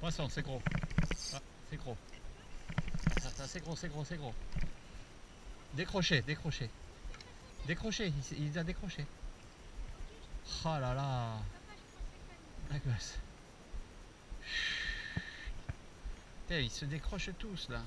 Poisson, c'est gros. Ah, c'est gros. Ah, ah, c'est gros, c'est gros, c'est gros. Décroché, décroché. Décroché, il, a décroché. Oh là là. La gosse. Ils se décrochent tous là.